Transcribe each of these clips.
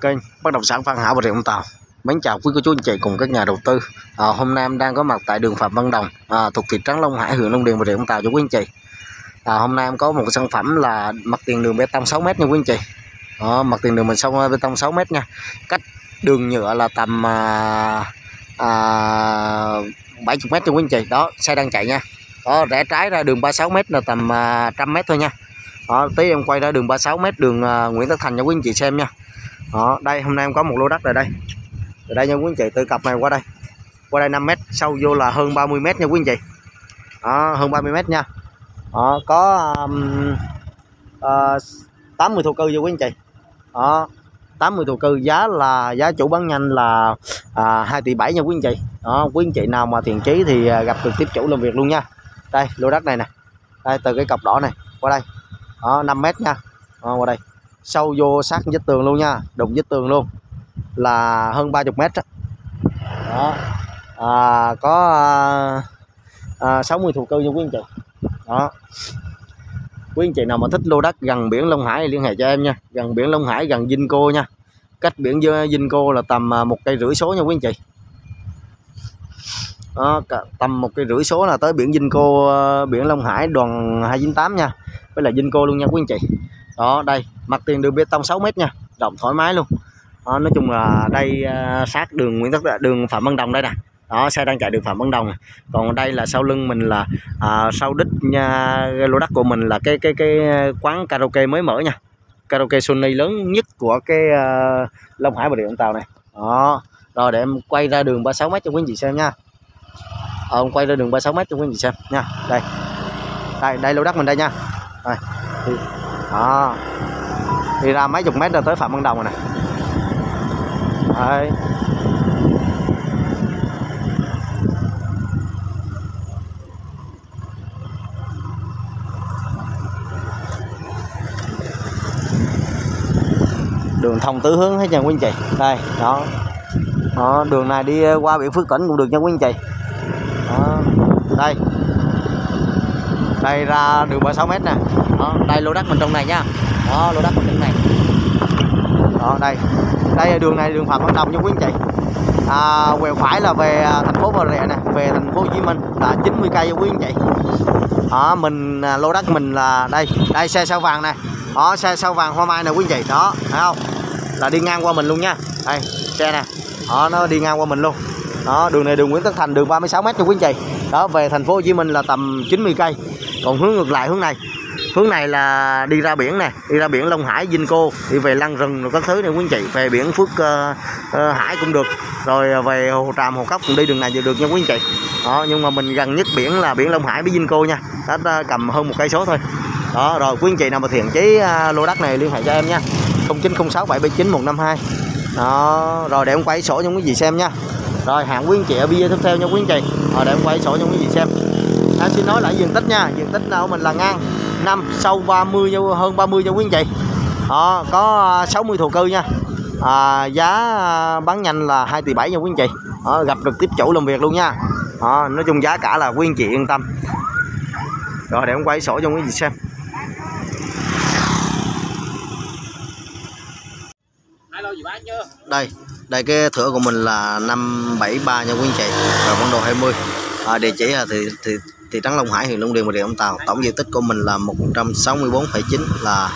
kênh bất động sản Phan Hảo Bà Rịa Vũng Tàu. Mến chào quý cô chú anh chị cùng các nhà đầu tư. À, hôm nay em đang có mặt tại đường Phạm Văn Đồng à, thuộc thị trấn Long Hải, huyện Long Điền, Bà Rịa Vũng Tàu cho quý anh chị. À, hôm nay em có một cái sản phẩm là mặt tiền đường bê tông 6 m nha quý anh chị. À, mặt tiền đường mình xong bê tông 6 m nha. Cách đường nhựa là tầm à, à, 70 m cho quý anh chị. Đó, xe đang chạy nha. Đó, rẽ trái ra đường 36 m là tầm à, trăm m thôi nha. Đó, tí em quay ra đường 36 m đường à, Nguyễn Tất Thành cho quý anh chị xem nha. Đó, đây hôm nay em có một lô đất rồi đây. Rồi đây nha quý anh chị, từ cặp này qua đây. Qua đây 5 mét sâu vô là hơn 30 mét nha quý anh chị. Đó, hơn 30 mét nha. Đó, có um, ờ, uh, 80 thổ cư vô quý anh chị. Đó, 80 thổ cư giá là giá chủ bán nhanh là à, 2 tỷ 7 nha quý anh chị. Đó, quý anh chị nào mà thiện chí thì à, gặp trực tiếp chủ làm việc luôn nha. Đây, lô đất này nè. Đây từ cái cọc đỏ này qua đây. Đó, 5 mét nha. Đó, qua đây sâu vô sát vết tường luôn nha đụng vết tường luôn. Là hơn 30 mét đó, đó. À, có à, à, 60 thổ cư cho quý anh chị. Đó. Quý anh chị nào mà thích lô đất gần biển Long Hải thì liên hệ cho em nha. Gần biển Long Hải gần Vinh nha. Cách biển Vinh là tầm à, một cây rưỡi số nha quý anh chị. Đó, tầm một cây rưỡi số là tới biển Vinh Cô à, biển Long Hải đoàn 298 nha. Với là Vinh luôn nha quý anh chị đó đây mặt tiền đường bê tông 6 mét nha rộng thoải mái luôn. Đó, nói chung là đây à, sát đường Nguyễn Tất đường Phạm Văn Đồng đây nè. Đó xe đang chạy đường Phạm Văn Đồng. Còn đây là sau lưng mình là à, sau đích nha, lô đất của mình là cái cái cái quán karaoke mới mở nha. Karaoke Sony lớn nhất của cái uh, Long Hải Bà Rịa Vũng Tàu này. Đó rồi để em quay ra đường 36 m cho quý anh chị xem nha. Ờ, quay ra đường 36 m cho quý anh chị xem nha. Đây đây đây lô đất mình đây nha. Đây đó. Đi ra mấy chục mét là tới phạm văn đồng rồi nè. Đấy. đường thông tứ hướng hết nha quý anh chị. Đây, đó. Đó, đường này đi qua biển phước tỉnh cũng được nha quý anh chị. Đó. đây. Đây ra đường 36 mét nè đó, đây lô đất mình trong này nha. Đó lô đất mình trong này. Đó đây. Đây là đường này đường phạm văn đồng nha quý anh chị. À, quẹo phải là về à, thành phố bà rịa nè về thành phố hồ chí minh là 90 cây quý anh chị. Đó mình à, lô đất mình là đây đây xe sao vàng này đó xe sao vàng hoa mai nè quý anh chị. Đó thấy không? Là đi ngang qua mình luôn nha. Đây xe nè. Đó nó đi ngang qua mình luôn. Đó đường này đường Nguyễn Tất Thành đường 36 m cho quý anh chị. Đó về thành phố Hồ Chí Minh là tầm 90 cây. Còn hướng ngược lại hướng này hướng này là đi ra biển nè đi ra biển Long Hải Vinh Cô. Đi về lăng rừng rồi các thứ này quý anh chị về biển Phước uh, uh, Hải cũng được. Rồi ờ, về Hồ Tràm Hồ Cốc cũng đi đường này được nha quý anh chị. Đó nhưng mà mình gần nhất biển là biển Long Hải với Vinh Cô nha. Đó, cầm hơn một cây số thôi. Đó rồi quý anh chị nào mà thiện chí uh, lô đất này liên hệ cho em nha. 0906 779 152 đó rồi để em quay sổ cho quý vị xem nha. Rồi hạng quý anh chị ở video tiếp theo nha quý anh chị. Rồi để em quay sổ cho quý vị xem. Em xin nói lại diện tích nha. Diện tích nào mình là ngang năm sâu 30 hơn 30 cho quý anh chị đó có à, 60 thổ cư nha. À, giá à, bán nhanh là 2 tỷ 7 nha quý anh chị đó, gặp được tiếp chủ làm việc luôn nha. Đó, nói chung giá cả là quý anh chị yên tâm. Rồi để em quay sổ cho quý anh chị xem. Đây đây cái thửa của mình là 573 nha quý anh chị rồi bản đồ 20 à, địa chỉ là thì, thì thị trấn Long Hải huyện Long Điền và Rịa Vũng Tàu tổng diện tích của mình là 164,9 là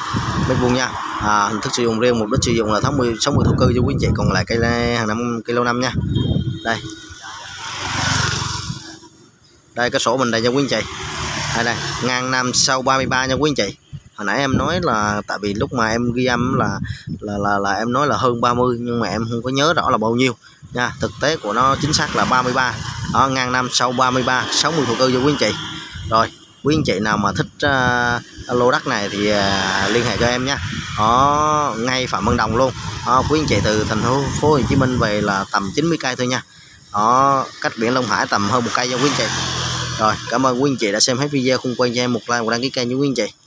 mét vuông nha. À, hình thức sử dụng riêng mục đích sử dụng là 80 60 thổ cư cho quý anh chị còn lại cây hàng năm lâu năm nha. Đây. Đây cái sổ mình đây cho quý anh chị. Đây đây. Ngang năm sau 33 nha quý anh chị hồi nãy em nói là tại vì lúc mà em ghi âm là là là, là em nói là hơn 30 nhưng mà em không có nhớ rõ là bao nhiêu. Nha thực tế của nó chính xác là 33 đó ngang năm sau 33 60 thổ cư cho quý anh chị. Rồi quý anh chị nào mà thích uh, lô đất này thì uh, liên hệ cho em nha. Đó ngay phạm văn đồng luôn. Đó, quý anh chị từ thành phố hồ chí minh về là tầm 90 cây thôi nha. Đó cách biển long hải tầm hơn một cây cho quý anh chị. Rồi cảm ơn quý anh chị đã xem hết video. Không quên cho em một like và đăng ký kênh với quý anh chị.